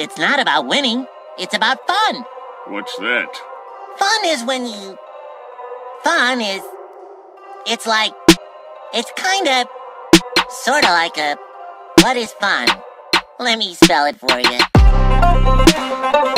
It's not about winning, it's about fun. What's that? Fun is when you. Fun is. It's like. It's kind of. Sort of like a. What is fun? Let me spell it for you.